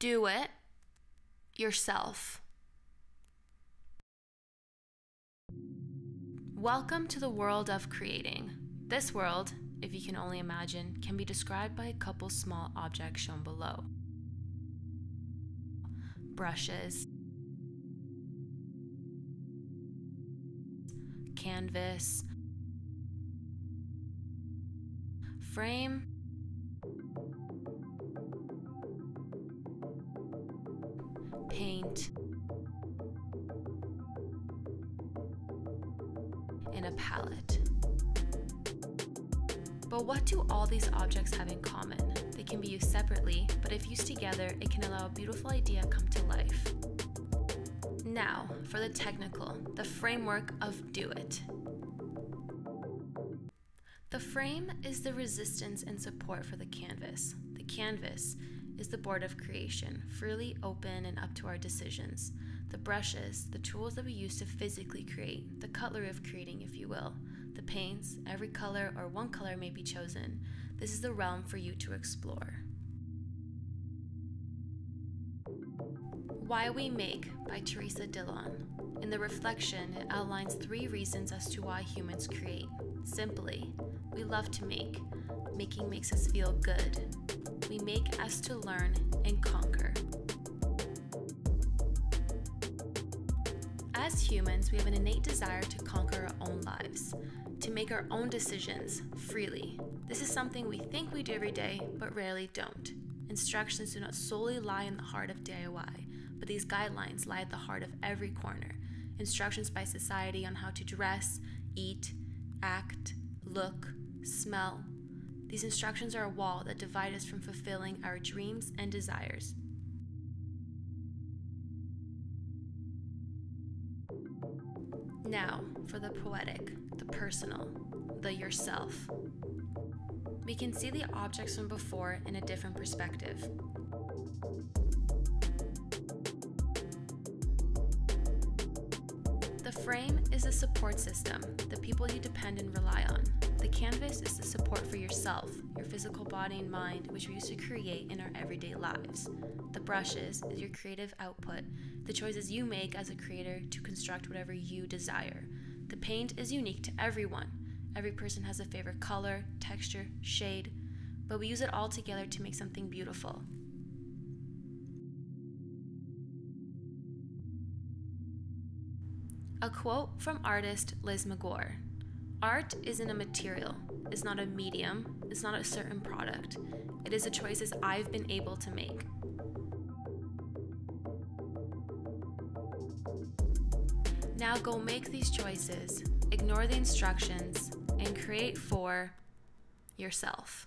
Do it yourself. Welcome to the world of creating. This world, if you can only imagine, can be described by a couple small objects shown below brushes, canvas, frame, paint, in a palette. But what do all these objects have in common? They can be used separately, but if used together, it can allow a beautiful idea come to life. Now, for the technical, the framework of Do It. The frame is the resistance and support for the canvas. The canvas is the board of creation, freely open and up to our decisions. The brushes, the tools that we use to physically create, the cutlery of creating, if you will. The paints, every color or one color may be chosen. This is the realm for you to explore. Why We Make by Teresa Dillon. In the reflection, it outlines three reasons as to why humans create. Simply, we love to make. Making makes us feel good. We make us to learn and conquer. As humans, we have an innate desire to conquer our own lives, to make our own decisions freely. This is something we think we do every day, but rarely don't. Instructions do not solely lie in the heart of DIY, but these guidelines lie at the heart of every corner. Instructions by society on how to dress, eat, act, look, smell. These instructions are a wall that divide us from fulfilling our dreams and desires. Now, for the poetic, the personal, the yourself. We can see the objects from before in a different perspective. The frame is a support system, the people you depend and rely on. The canvas is the support for yourself, your physical body and mind, which we use to create in our everyday lives. The brushes is your creative output, the choices you make as a creator to construct whatever you desire. The paint is unique to everyone. Every person has a favorite color, texture, shade, but we use it all together to make something beautiful. A quote from artist Liz McGuire Art isn't a material, it's not a medium, it's not a certain product. It is the choices I've been able to make. Now go make these choices, ignore the instructions, and create for yourself.